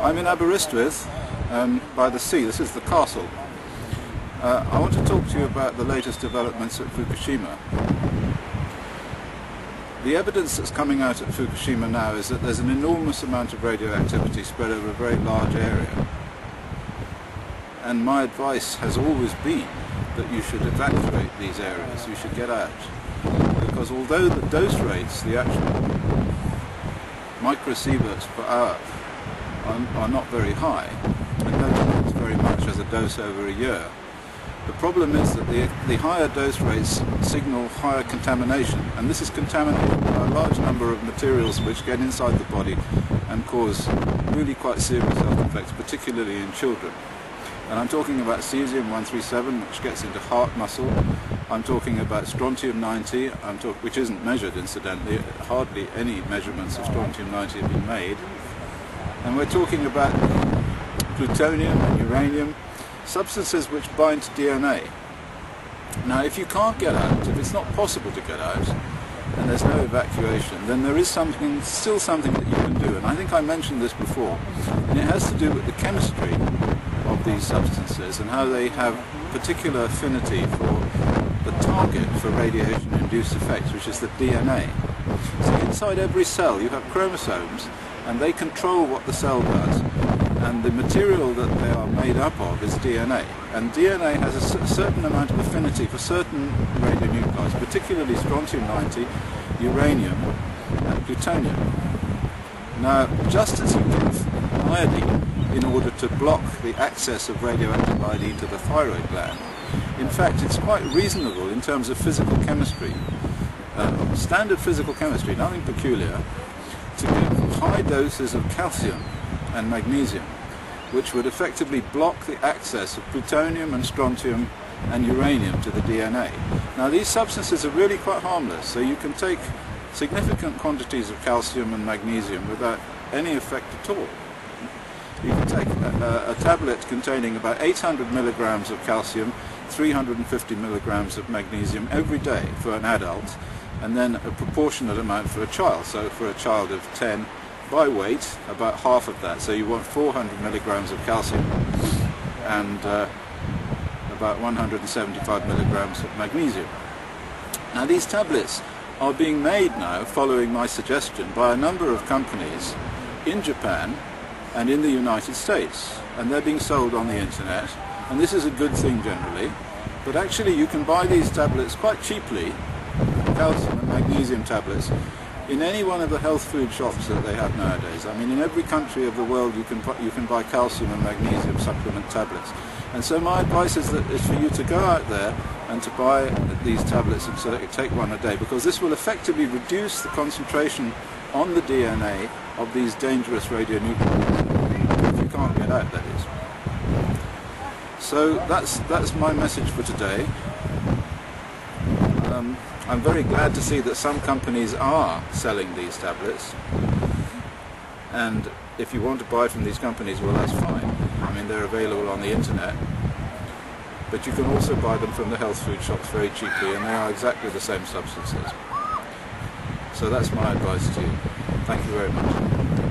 I'm in Aberystwyth um, by the sea. This is the castle. Uh, I want to talk to you about the latest developments at Fukushima. The evidence that's coming out at Fukushima now is that there's an enormous amount of radioactivity spread over a very large area. And my advice has always been that you should evacuate these areas, you should get out. Because although the dose rates, the actual microsieverts per hour are, are not very high, and don't no very much as a dose over a year. The problem is that the, the higher dose rates signal higher contamination, and this is contaminated by a large number of materials which get inside the body and cause really quite serious health effects, particularly in children. And I'm talking about cesium-137, which gets into heart muscle. I'm talking about strontium-90, which isn't measured, incidentally. Hardly any measurements of strontium-90 have been made. And we're talking about plutonium and uranium, substances which bind to DNA. Now, if you can't get out, if it's not possible to get out, and there's no evacuation, then there is something, still something that you can do. And I think I mentioned this before. And it has to do with the chemistry of these substances and how they have particular affinity for the target for radiation-induced effects, which is the DNA. So inside every cell you have chromosomes and they control what the cell does and the material that they are made up of is DNA and DNA has a certain amount of affinity for certain radionuclides, particularly strontium-90, uranium and plutonium. Now just as you give iodine in order to block the access of radioactive iodine to the thyroid gland. In fact, it's quite reasonable in terms of physical chemistry, uh, standard physical chemistry, nothing peculiar, to give high doses of calcium and magnesium, which would effectively block the access of plutonium and strontium and uranium to the DNA. Now these substances are really quite harmless, so you can take significant quantities of calcium and magnesium without any effect at all you can take a, a, tablet containing about 800 milligrams of calcium, 350 milligrams of magnesium every day for an adult, and then a proportionate amount for a child. So for a child of 10, by weight, about half of that. So you want 400 milligrams of calcium and uh, about 175 milligrams of magnesium. Now these tablets are being made now, following my suggestion, by a number of companies in Japan and in the United States. And they're being sold on the internet. And this is a good thing generally. But actually you can buy these tablets quite cheaply, calcium and magnesium tablets, in any one of the health food shops that they have nowadays. I mean, in every country of the world you can, you can buy calcium and magnesium supplement tablets. And so my advice is that is for you to go out there and to buy these tablets and so that you take one a day because this will effectively reduce the concentration on the DNA of these dangerous radionuclides. If you can't get out, that is. So that's, that's my message for today. I'm very glad to see that some companies are selling these tablets. And if you want to buy from these companies, well, that's fine. I mean, they're available on the internet. But you can also buy them from the health food shops very cheaply, and they are exactly the same substances. So that's my advice to you. Thank you very much.